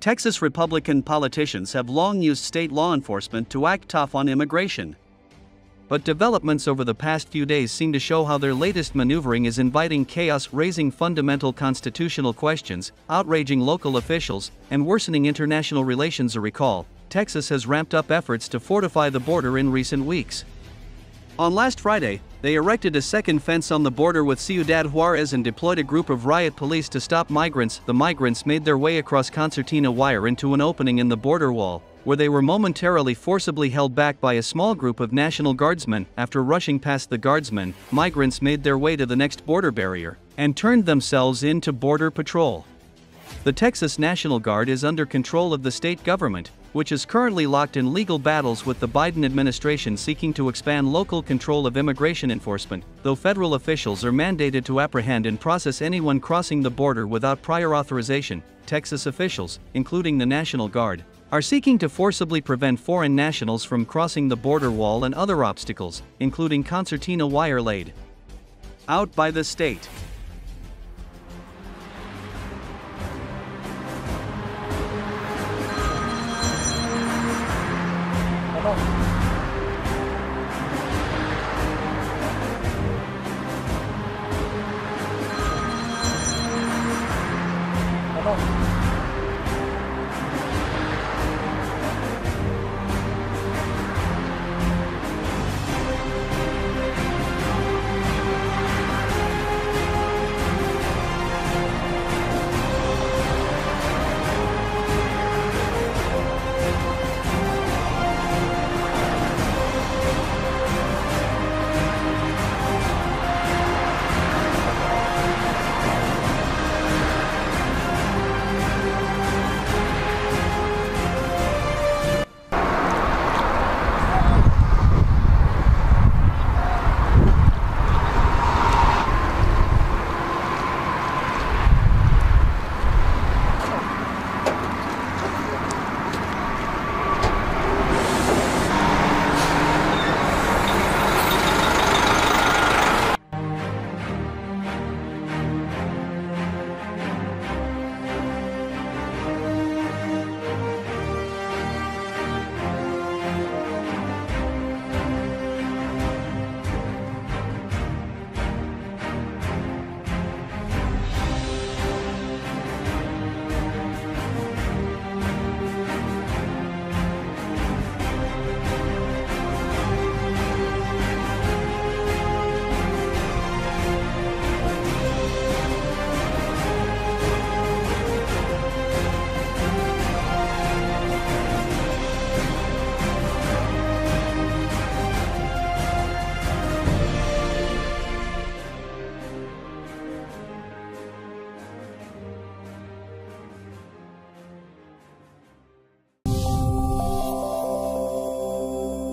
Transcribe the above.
Texas Republican politicians have long used state law enforcement to act tough on immigration. But developments over the past few days seem to show how their latest maneuvering is inviting chaos, raising fundamental constitutional questions, outraging local officials, and worsening international relations. A recall, Texas has ramped up efforts to fortify the border in recent weeks. On last Friday, they erected a second fence on the border with Ciudad Juarez and deployed a group of riot police to stop migrants. The migrants made their way across concertina wire into an opening in the border wall, where they were momentarily forcibly held back by a small group of National Guardsmen. After rushing past the guardsmen, migrants made their way to the next border barrier and turned themselves in to Border Patrol. The Texas National Guard is under control of the state government, which is currently locked in legal battles with the Biden administration seeking to expand local control of immigration enforcement, though federal officials are mandated to apprehend and process anyone crossing the border without prior authorization. Texas officials, including the National Guard, are seeking to forcibly prevent foreign nationals from crossing the border wall and other obstacles, including concertina wire laid out by the state.